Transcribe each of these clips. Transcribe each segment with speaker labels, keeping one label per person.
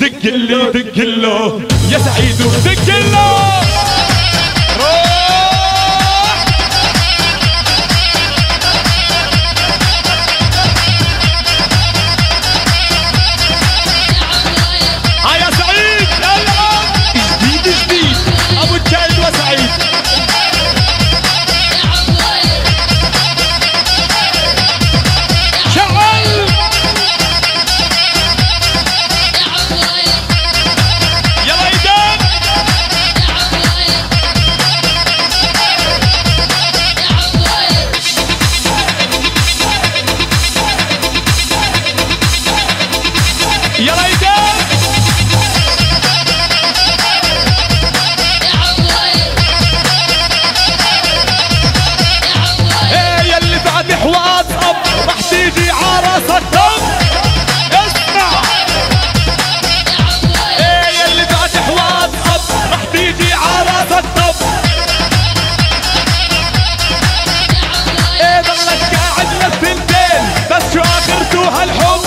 Speaker 1: دق اللي دق له يا سعيد دق له روح الحب.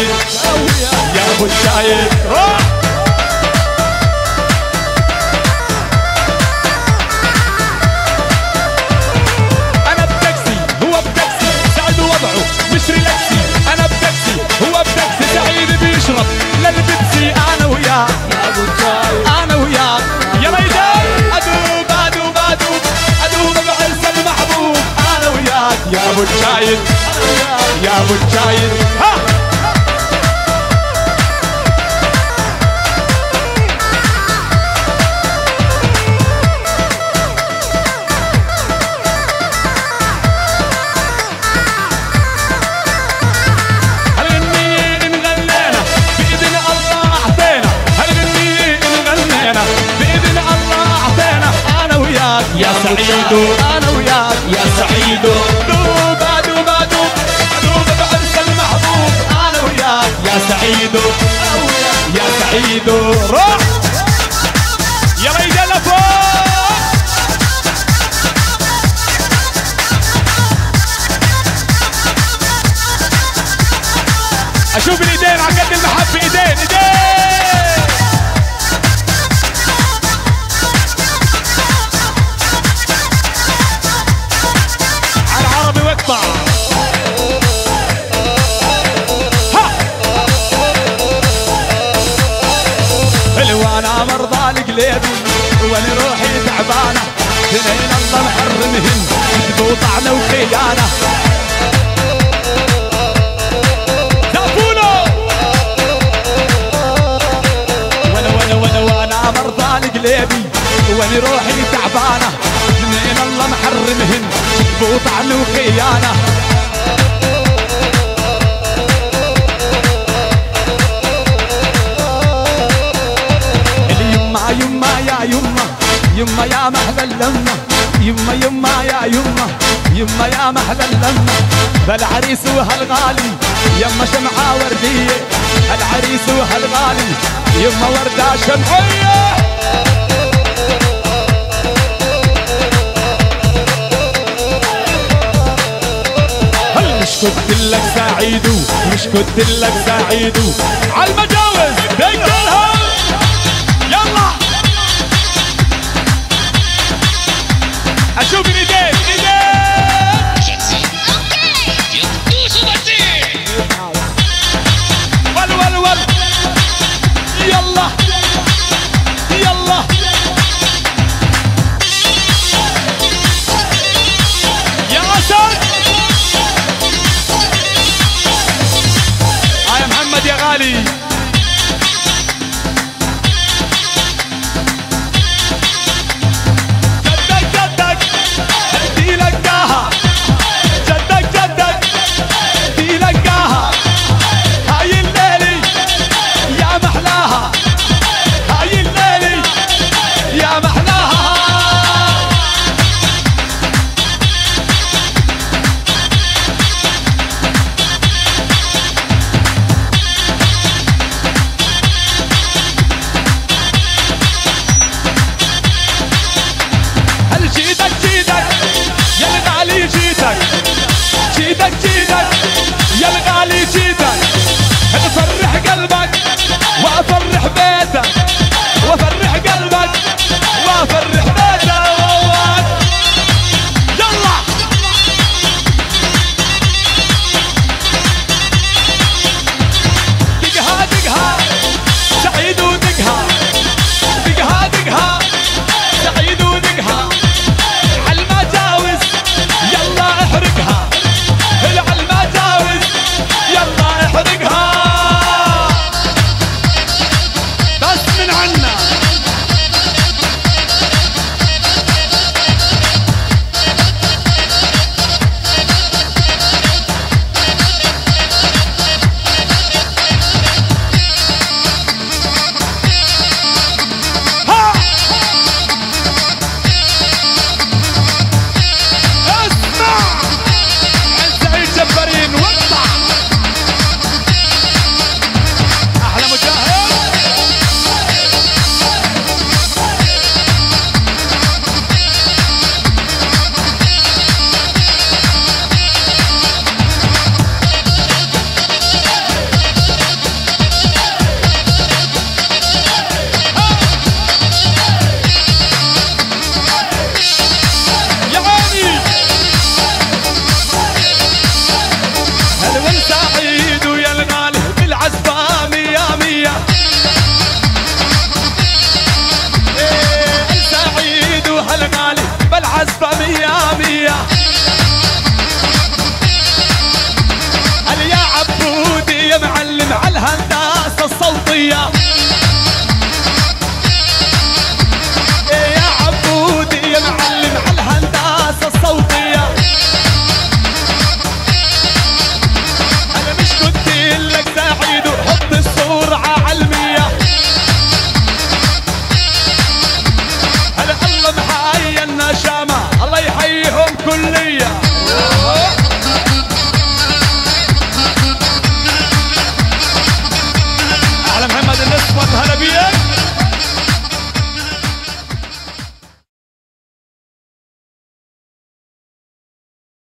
Speaker 1: ابو يا أبو الشايد روح أنا وضعه مش ريلاكسي أنا يا ريدان ادوب ادوب المحبوب أنا وياك. يا أبو الشايد يا أبو الشايد سعيدو. أنا وياك يا سعيدو. دوب أدوب أدوب أدوب بعرس المحبوب. أنا وياك يا سعيدو. يا سعيدو. روح. مرضى القليبي وأنا روحي تعبانة؟ اثنين الله محرمهن كذبوا طعنه وخيانة. وأنا روحي تعبانة؟ اثنين الله محرمهن كذبوا طعن وخيانة. يما يما يا يما يما يا محلى اللمه بالعريس وهالغالي يما شمعة وردية. العريس وهالغالي يما وردة شمعية. مش كنت لك سعيدو مش كنت لك سعيدو عالمجاوز دقلها يلا Legend!